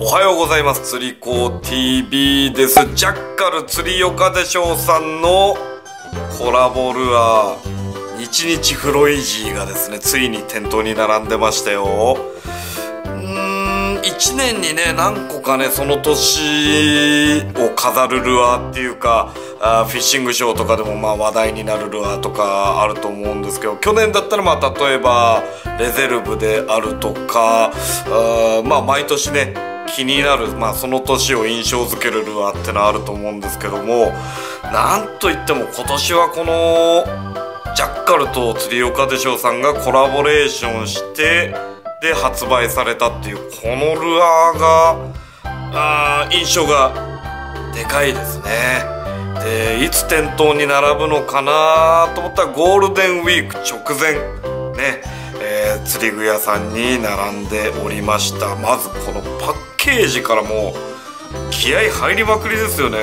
おはようございます。釣り子 TV です。ジャッカル釣り岡でしょうさんのコラボルアー。日日フロイジーがですねついに店頭に並んでましたよ。うーん1年にね何個かねその年を飾るルアーっていうかあフィッシングショーとかでもまあ話題になるルアーとかあると思うんですけど去年だったらまあ例えばレゼルブであるとかあまあ毎年ね気になる、まあ、その年を印象づけるルアーってのはあると思うんですけどもなんといっても今年はこのジャッカルと釣り岡でしょうさんがコラボレーションしてで発売されたっていうこのルアーがあー印象がでかいですね。でいつ店頭に並ぶのかなと思ったらゴールデンウィーク直前ね、えー釣り具屋さんに並んでおりましたまずこのケージからも気合入りまくりですよね。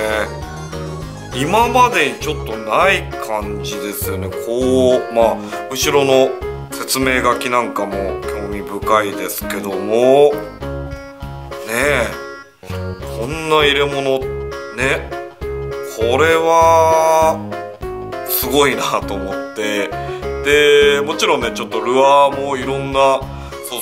今までにちょっとない感じですよね。こうまあ後ろの説明書きなんかも興味深いですけども。ねえ。こんな入れ物ね。これはすごいなと思って。でもちろんねちょっとルアーもいろんな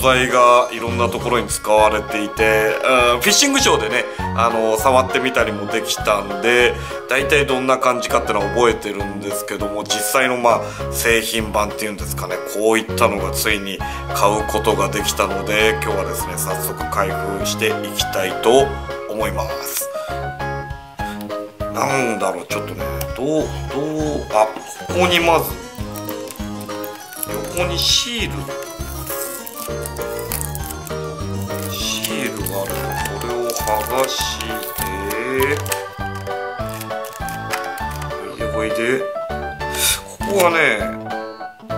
材がいろんなところに使われていて、うんフィッシングショーでねあの触ってみたりもできたんで大体どんな感じかってのは覚えてるんですけども実際のまあ製品版っていうんですかねこういったのがついに買うことができたので今日はですね早速開封していきたいと思います。なんだろうちょっとねどうどうあここにまず横にシール剥がして。ほいでほいで。ここがねあ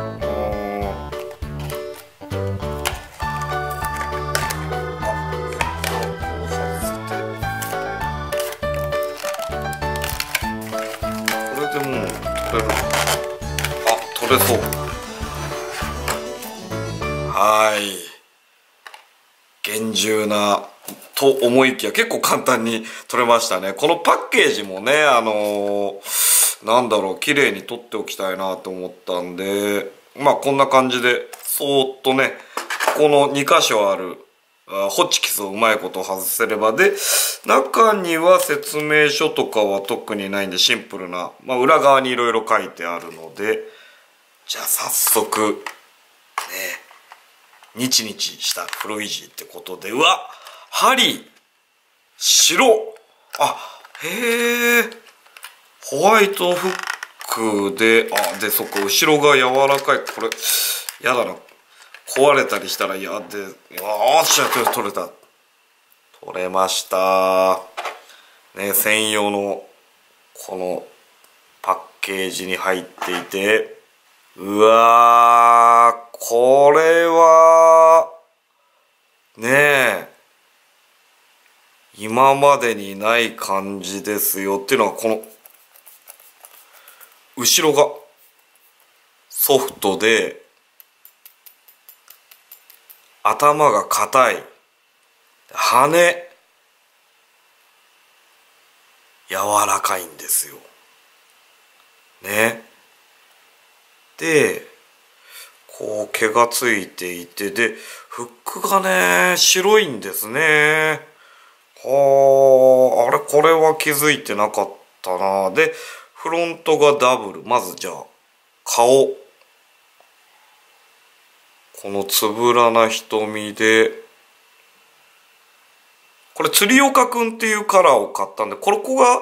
これでもう取れる。あ取れそう。と思いきや結構簡単に取れましたね。このパッケージもねあのーなんだろう綺麗に取っておきたいなと思ったんでまあこんな感じでそーっとねここの2箇所あるあホッチキスをうまいこと外せればで中には説明書とかは特にないんでシンプルな、まあ、裏側にいろいろ書いてあるのでじゃあ早速ねニチニチしたフロイジーってことでうわ針白。あへえホワイトフックであでそっか後ろが柔らかい。これやだな。壊れたりしたら嫌で。よーしや取れた。取れました。ね専用のこのパッケージに入っていて。うわーこれはねえ。今までにない感じですよっていうのはこの後ろがソフトで頭が硬い羽柔らかいんですよ。ね。でこう毛がついていてでフックがね白いんですね。ああれこれは気づいてなかったな。でフロントがダブル。まずじゃあ顔。このつぶらな瞳で。これ釣り岡くんっていうカラーを買ったんでこれこが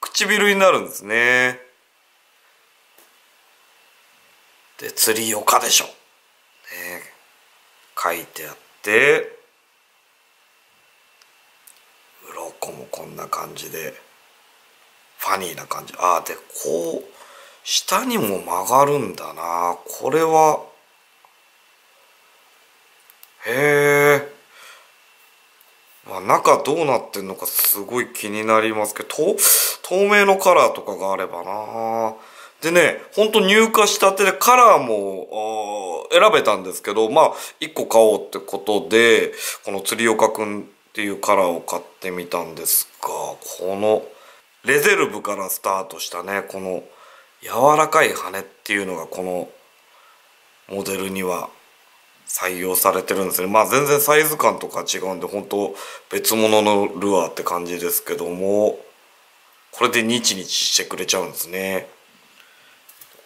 唇になるんですね。で釣り岡でしょ、ね、書いてあって。鱗もこんな感じでファニーな感じ。ああでこう下にも曲がるんだな。これはへえ、まあ、中どうなってんのかすごい気になりますけど透明のカラーとかがあればな。でねほんと入荷したてでカラーも選べたんですけどまあ1個買おうってことでこの釣り岡くんっていうカラーを買ってみたんですがこのレゼルブからスタートしたねこの柔らかい羽っていうのがこのモデルには採用されてるんですね。まあ全然サイズ感とか違うんで本当別物のルアーって感じですけどもこれでニチニチしてくれちゃうんですね。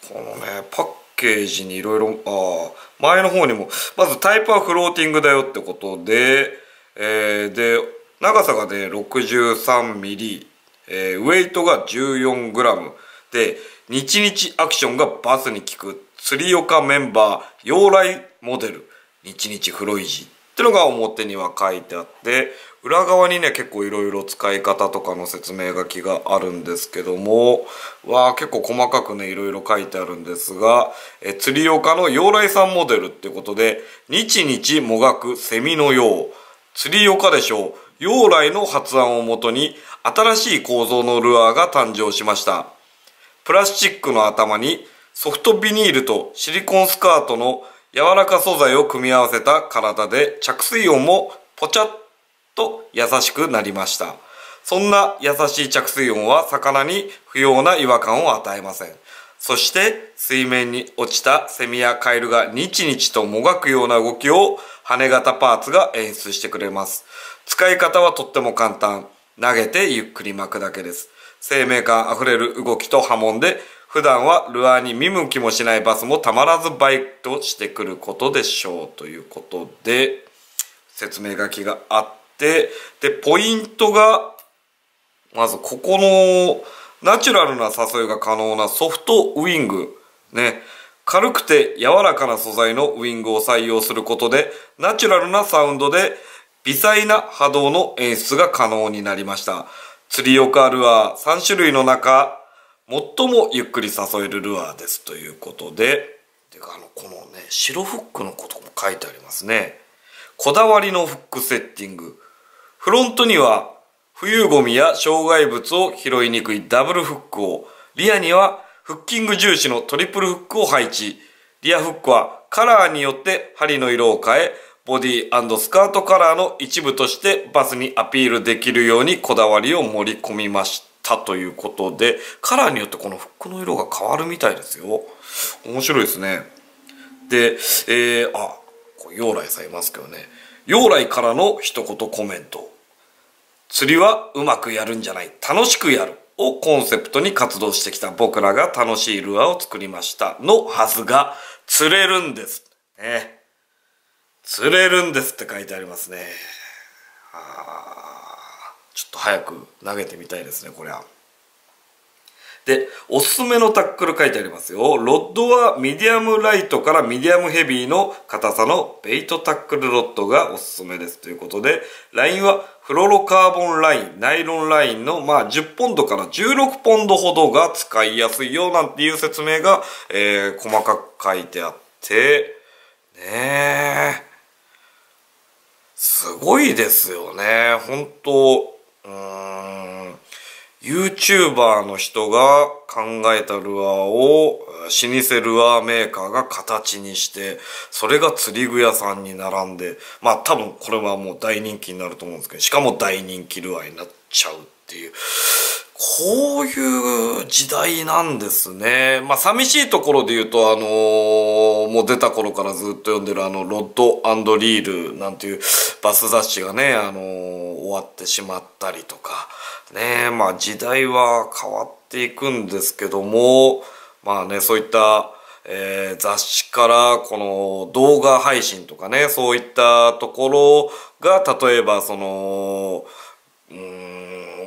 このねパッケージにいろいろあ前の方にもまずタイプはフローティングだよってことで、えー、で長さがね 63mm、えー、ウェイトが 14g で日々アクションがバスに効く釣り岡メンバー陽来モデル。日々フロイジってのが表には書いてあって裏側にね結構いろいろ使い方とかの説明書きがあるんですけどもわあ結構細かくねいろいろ書いてあるんですがえ釣り岡の陽来さんモデルってことで日々もがくセミのよう。釣り岡でしょう陽来の発案をもとに新しい構造のルアーが誕生しましたプラスチックの頭にソフトビニールとシリコンスカートの柔らか素材を組み合わせた体で着水音もポチャッと優しくなりました。そんな優しい着水音は魚に不要な違和感を与えません。そして水面に落ちたセミやカエルがニチニチともがくような動きを羽型パーツが演出してくれます。使い方はとっても簡単。投げてゆっくり巻くだけです。生命感あふれる動きと波紋で普段はルアーに見向きもしないバスもたまらずバイトしてくることでしょうということで説明書きがあってでポイントがまずここのナチュラルな誘いが可能なソフトウィングね軽くて柔らかな素材のウィングを採用することでナチュラルなサウンドで微細な波動の演出が可能になりました。釣りオカルアー3種類の中最もゆっくり誘えるルアーですということでであのこのね白フックのことも書いてありますね。こだわりのフックセッティング。フロントには冬ゴミや障害物を拾いにくいダブルフックをリアにはフッキング重視のトリプルフックを配置。リアフックはカラーによって針の色を変えボディスカートカラーの一部としてバスにアピールできるようにこだわりを盛り込みましたということでカラーによってこのフックの色が変わるみたいですよ。面白いですね。でえー、あ陽来さんいますけどね。陽来からの一言コメント。釣りはうまくやるんじゃない。楽しくやる。をコンセプトに活動してきた僕らが楽しいルアーを作りました。のはずが釣れるんです。ね。釣れるんですって書いてありますね。ちょっと早く投げてみたいですねこれは。で、おすすめのタックル書いてありますよ。ロッドはミディアムライトからミディアムヘビーの硬さのベイトタックルロッドがおすすめですということで、ラインはフロロカーボンライン、ナイロンラインのまあ10ポンドから16ポンドほどが使いやすいよなんていう説明が、えー、細かく書いてあって、ねえ、すごいですよね。本当うーん YouTuber の人が考えたルアーを老舗ルアーメーカーが形にしてそれが釣り具屋さんに並んでまあ多分これはもう大人気になると思うんですけどしかも大人気ルアーになっちゃうっていう。こういう時代なんですね。まあ寂しいところで言うとあのー、もう出た頃からずっと読んでるあのロッドリールなんていうバス雑誌がね、あのー、終わってしまったりとかねまあ時代は変わっていくんですけどもまあねそういった、えー、雑誌からこの動画配信とかねそういったところが例えばそのうん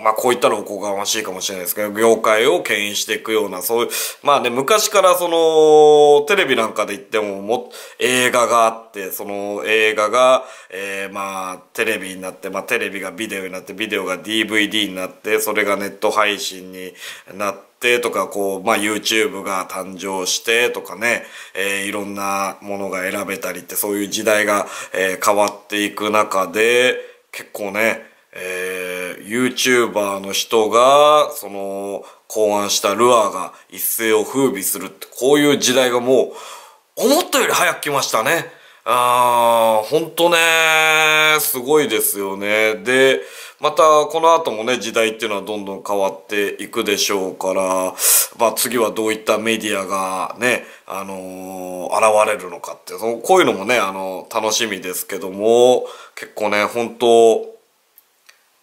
まあこう言ったらおこがましいかもしれないですけど、業界を牽引していくような、そういう、まあね、昔からその、テレビなんかで言っても、も、映画があって、その映画が、えー、まあ、テレビになって、まあテレビがビデオになって、ビデオが DVD になって、それがネット配信になって、とかこう、まあ、YouTube が誕生してとかね、えー、いろんなものが選べたりってそういう時代が、えー、変わっていく中で結構ねえー、YouTuber の人が、その、考案したルアーが一世を風靡するって、こういう時代がもう、思ったより早く来ましたね。あー、ほんとね、すごいですよね。で、またこの後もね、時代っていうのはどんどん変わっていくでしょうから、まあ次はどういったメディアがね、あのー、現れるのかって、そのこういうのもね、あの、楽しみですけども、結構ね、本当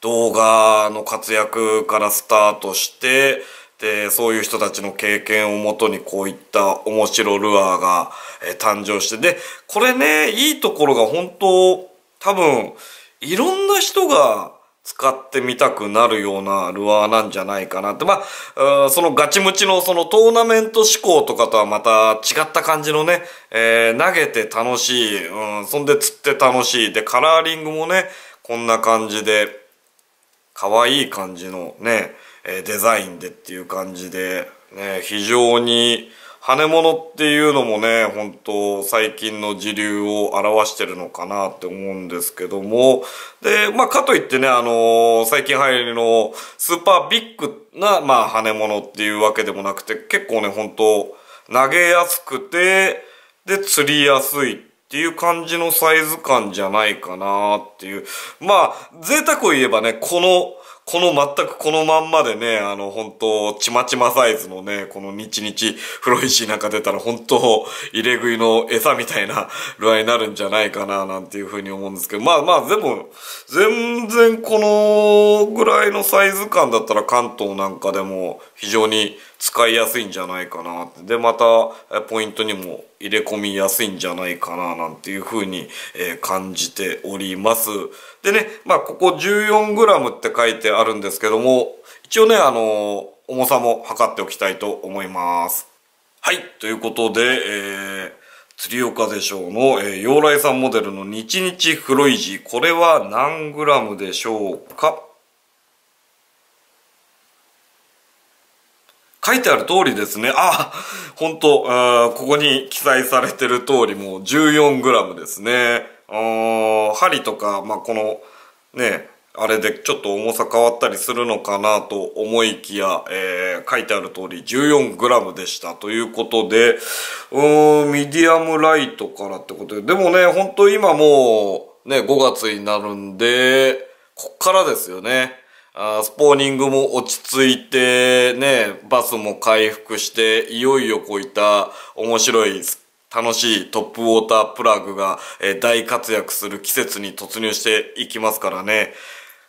動画の活躍からスタートして、で、そういう人たちの経験をもとにこういった面白ルアーが、え、誕生して、で、これね、いいところが本当多分、いろんな人が使ってみたくなるようなルアーなんじゃないかなって。まあ、そのガチムチのそのトーナメント志向とかとはまた違った感じのね、えー、投げて楽しい、うん、そんで釣って楽しい。で、カラーリングもね、こんな感じで、可愛い感じのね、えデザインでっていう感じで、ね、非常に羽物っていうのもね、本当最近の時流を表してるのかなって思うんですけども、で、まあかといってね、あの最近流行りのスーパービッグな、まあ羽物っていうわけでもなくて、結構ね、本当投げやすくて、で、釣りやすいっていう感じのサイズ感じゃないかなっていう。まあ、贅沢を言えばね、この、この全くこのまんまでね、あの、本当ちまちまサイズのね、この日々フロイシーなんか出たら本当入れ食いの餌みたいなルアーになるんじゃないかな、なんていうふうに思うんですけど、まあまあ、全部、全然このぐらいのサイズ感だったら関東なんかでも非常に使いやすいんじゃないかな。で、また、ポイントにも入れ込みやすいんじゃないかな、なんていうふうに、え感じております。でね、まあ、ここ 14g って書いてあるんですけども、一応ね、あの、重さも測っておきたいと思います。はい、ということで、えー、釣り岡でしょうの、えー、洋来さんモデルの日々フロイジー。これは何グラムでしょうか？書いてある通りですね。あ、本当あここに記載されてる通りもう 14g ですね。あ針とか、まあ、このね、あれでちょっと重さ変わったりするのかなと思いきや、えー、書いてある通り 14g でしたということで、うん、ミディアムライトからってことで、でもね、本当今もうね、5月になるんで、こっからですよね。あスポーニングも落ち着いて、ね、バスも回復して、いよいよこういった面白い、楽しいトップウォータープラグが、え大活躍する季節に突入していきますからね。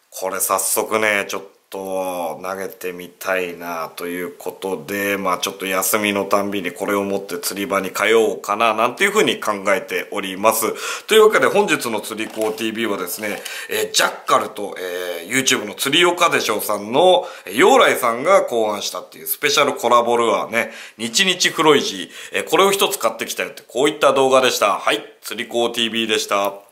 これ早速ね、ちょっとと投げてみたいなということで、まあちょっと休みのたんびにこれを持って釣り場に通おうかななんていうふうに考えております。というわけで本日の釣り子 TV はですね、えー、ジャッカルと、えー、YouTube の釣り岡でしょうさんのえ、陽来さんが考案したっていうスペシャルコラボルアーね、日々フロイジー、えー、これを一つ買ってきたよってこういった動画でした。はい、釣り子 TV でした。